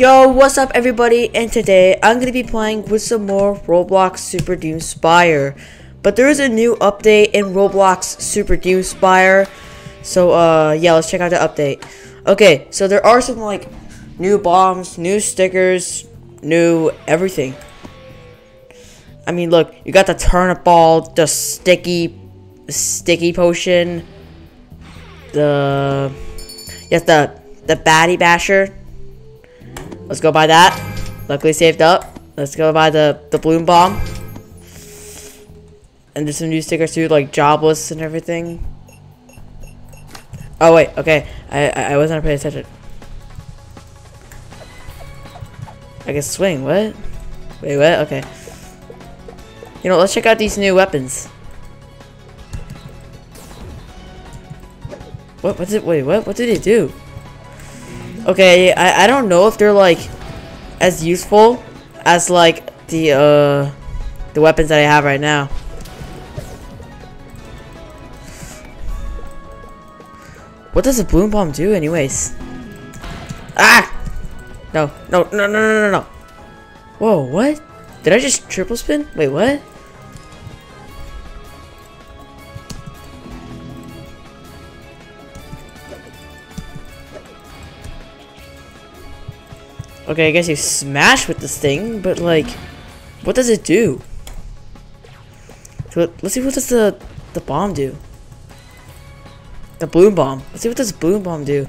Yo, what's up everybody? And today I'm going to be playing with some more Roblox Super Doomspire. But there is a new update in Roblox Super Doomspire. So uh yeah, let's check out the update. Okay, so there are some like new bombs, new stickers, new everything. I mean, look, you got the turnip ball, the sticky sticky potion, the yes, the the baddie basher. Let's go buy that. Luckily saved up. Let's go buy the the bloom bomb. And there's some new stickers too, like jobless and everything. Oh wait, okay. I I, I wasn't paying attention. I can swing. What? Wait, what? Okay. You know, let's check out these new weapons. What? What did? Wait, what? What did it do? Okay, I I don't know if they're like as useful as like the uh the weapons that I have right now. What does a bloom bomb do, anyways? Ah! No, no, no, no, no, no, no. Whoa, what? Did I just triple spin? Wait, what? Okay, I guess you smash with this thing, but like, what does it do? So let's see what does the the bomb do. The bloom bomb. Let's see what does bloom bomb do.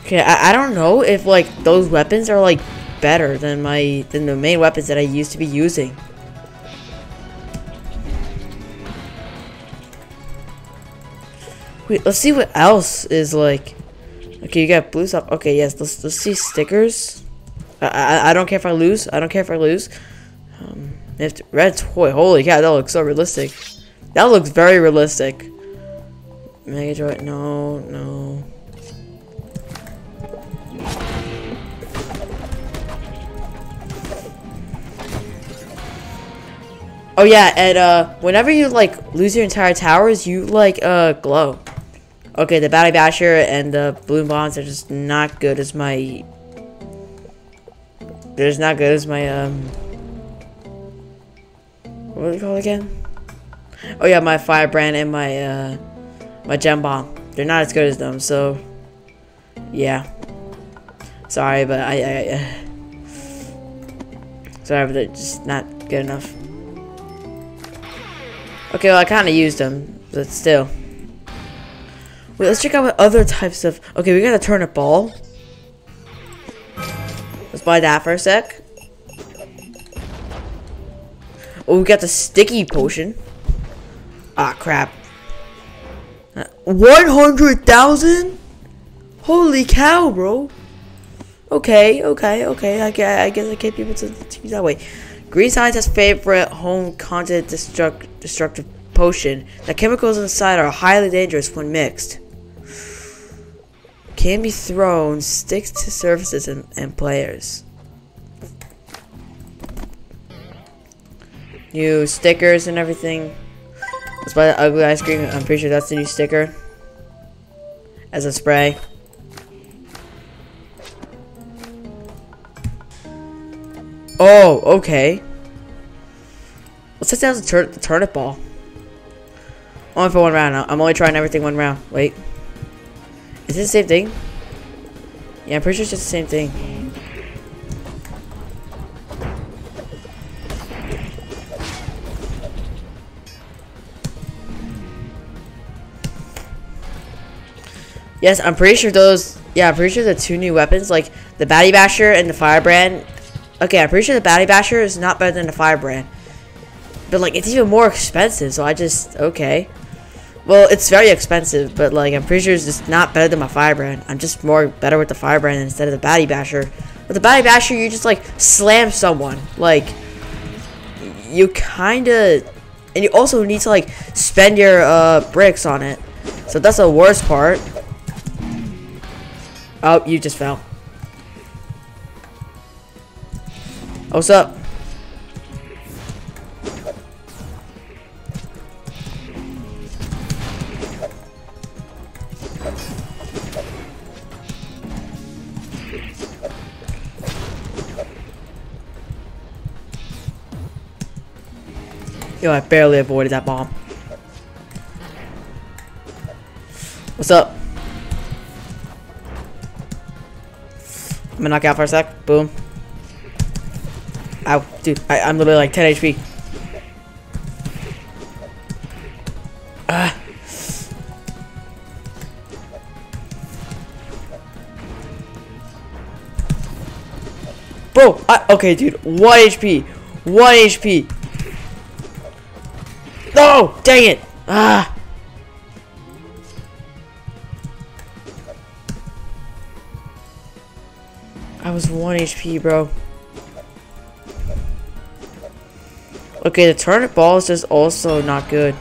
Okay, I, I don't know if like those weapons are like better than my than the main weapons that I used to be using. Wait, let's see what else is like. Okay, you got blue stuff. Okay, yes, let's let's see stickers. I, I I don't care if I lose. I don't care if I lose. Um, if red toy, holy cow, that looks so realistic. That looks very realistic. Mega Joy, no, no. Oh yeah, and uh, whenever you like lose your entire towers, you like uh glow. Okay, the Batty Basher and the Bloom Bombs are just not good as my... They're just not good as my, um... What are they called again? Oh yeah, my Firebrand and my, uh... My Gem Bomb. They're not as good as them, so... Yeah. Sorry, but I... I, I sorry, but they're just not good enough. Okay, well, I kind of used them, but still. Wait, let's check out what other types of... Okay, we got a turnip ball. Let's buy that for a sec. Oh, we got the sticky potion. Ah, crap. 100,000? Holy cow, bro. Okay, okay, okay. I guess I, guess I can't be able to use that way. Green Scientist's favorite home content destruct, destructive potion. The chemicals inside are highly dangerous when mixed can be thrown, sticks to surfaces and, and players. New stickers and everything. Let's buy the ugly ice cream. I'm pretty sure that's the new sticker. As a spray. Oh, okay. Let's set down the, tur the turnip ball. Only for one round. I'm only trying everything one round. Wait. Is it the same thing? Yeah, I'm pretty sure it's just the same thing. Yes, I'm pretty sure those... Yeah, I'm pretty sure the two new weapons, like the Batty Basher and the Firebrand... Okay, I'm pretty sure the Batty Basher is not better than the Firebrand. But, like, it's even more expensive, so I just... Okay. Well, it's very expensive, but like I'm pretty sure it's just not better than my Firebrand. I'm just more better with the Firebrand instead of the Batty Basher. With the Batty Basher, you just like slam someone. Like you kind of, and you also need to like spend your uh, bricks on it. So that's the worst part. Oh, you just fell. What's up? Yo, I barely avoided that bomb. What's up? I'm gonna knock out for a sec. Boom. Ow, dude, I, I'm literally like 10 HP. Ah. Bro, I, okay, dude, 1 HP. 1 HP. No! Dang it! Ah! I was 1 HP, bro. Okay, the turnip ball is just also not good.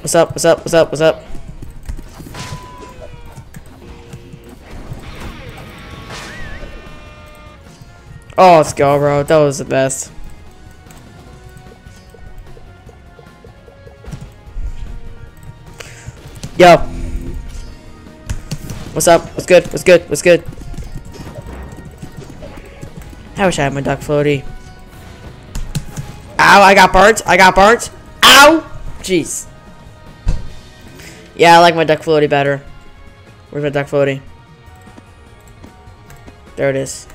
What's up? What's up? What's up? What's up? Oh, let's go, bro. That was the best. Yo. What's up? What's good? What's good? What's good? I wish I had my duck floaty. Ow, I got burnt. I got burnt. Ow! Jeez. Yeah, I like my duck floaty better. Where's my duck floaty? There it is.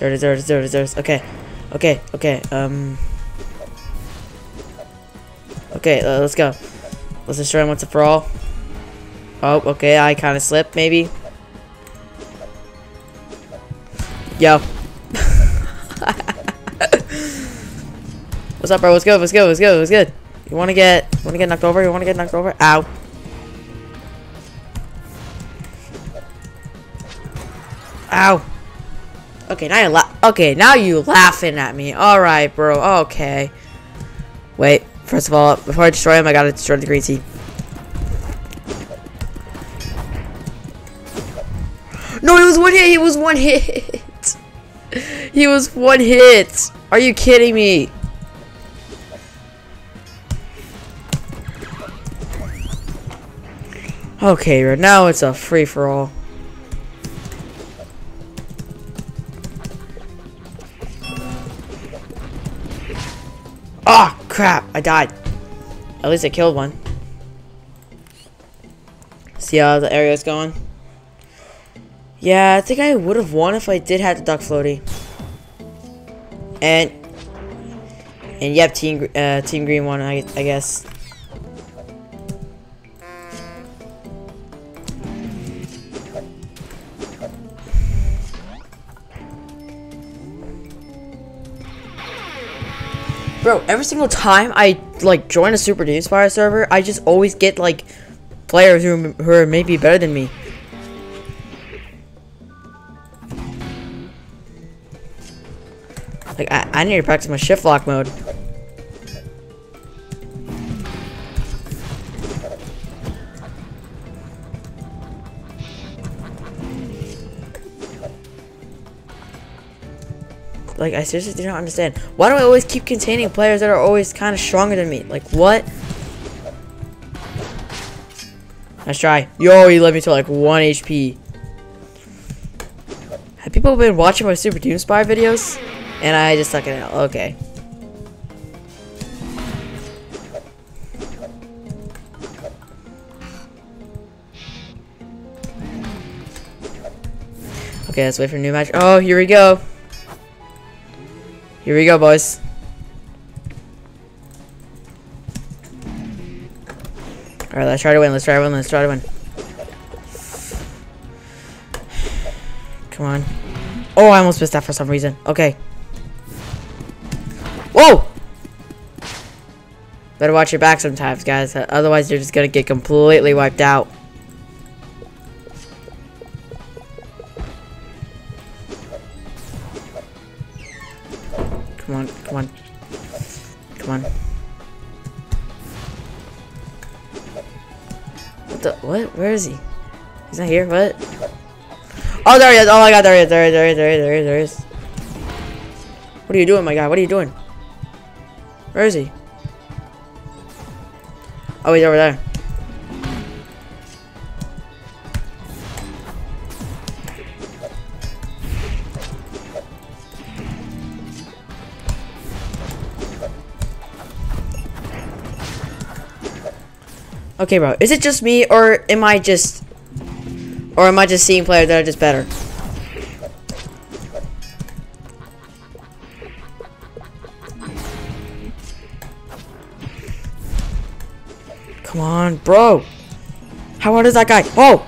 There it is, there it is, there it is, there it is. Okay. Okay, okay, um... Okay, uh, let's go. Let's destroy him once and for all. Oh, okay, I kind of slipped, maybe. Yo. What's up, bro? What's good? What's good? What's good? What's good? You want to get, want to get knocked over? You want to get knocked over? Ow. Ow. Okay, now you la Okay, now you laughing at me. All right, bro. Okay. Wait. First of all, before I destroy him, I gotta destroy the green tea. No, he was one hit. He was one hit. he was one hit. Are you kidding me? Okay, right now it's a free oh, crap. I died. At least I killed one. See how the area's going? Yeah, I think I would have won if I did have the duck floaty. And and yep, team uh, team green won. I, I guess. Bro, every single time I like join a Super Doomspire server, I just always get like players who who are maybe better than me. Like, I, I need to practice my shift lock mode. Like, I seriously do not understand. Why do I always keep containing players that are always kind of stronger than me? Like, what? Let's try. Yo, he led me to like 1 HP. Have people been watching my Super Doomspire videos? And I just suck it out. Okay. Okay, let's wait for a new match. Oh, here we go. Here we go, boys. Alright, let's try to win. Let's try to win. Let's try to win. Come on. Oh, I almost missed that for some reason. Okay. Whoa! Better watch your back sometimes, guys. Otherwise, you're just gonna get completely wiped out. Come on, come on. Come on. What the? What? Where is he? He's not here? What? Oh, there he is. Oh my god, there he is. There he is. There he is. There he is. There he is. What are you doing, my guy? What are you doing? Where is he? Oh, he's over there. Okay, bro. Is it just me, or am I just... Or am I just seeing players that are just better? Come on, bro. How hard is that guy? Oh!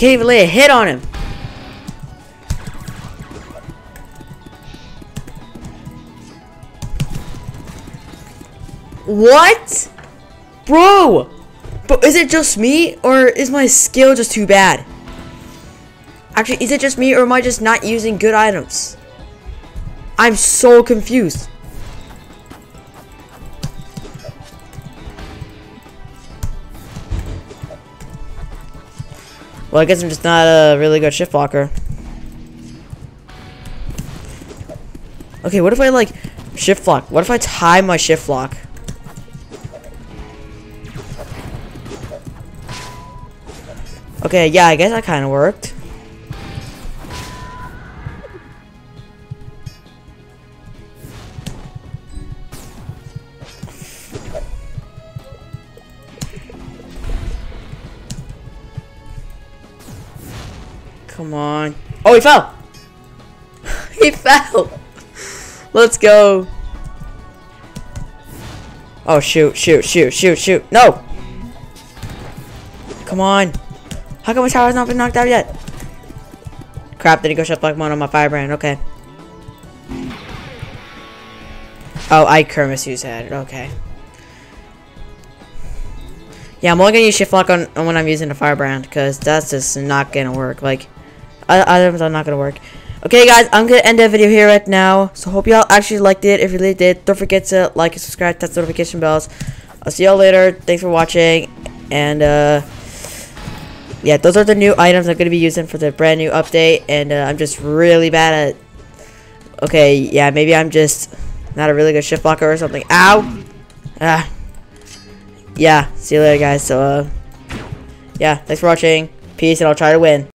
Can't even lay a hit on him. What? Bro! But is it just me, or is my skill just too bad? Actually, is it just me, or am I just not using good items? I'm so confused. Well, I guess I'm just not a really good shift blocker. Okay, what if I, like, shift lock? What if I tie my shift lock? Okay, yeah, I guess that kind of worked. Come on. Oh, he fell! he fell! Let's go. Oh, shoot, shoot, shoot, shoot, shoot. No! Come on. How come my tower's not been knocked out yet? Crap, did he go shut one on my firebrand? Okay. Oh, I Kermis use head. Okay. Yeah, I'm only gonna use shift lock on, on when I'm using the firebrand because that's just not gonna work. Like, items are not gonna work. Okay, guys, I'm gonna end the video here right now. So hope y'all actually liked it. If you really did, don't forget to like and subscribe, test notification bells. I'll see y'all later. Thanks for watching, and uh yeah, those are the new items I'm to be using for the brand new update, and uh, I'm just really bad at, okay, yeah, maybe I'm just not a really good shift blocker or something. Ow! Ah. Yeah, see you later, guys, so, uh, yeah, thanks for watching, peace, and I'll try to win.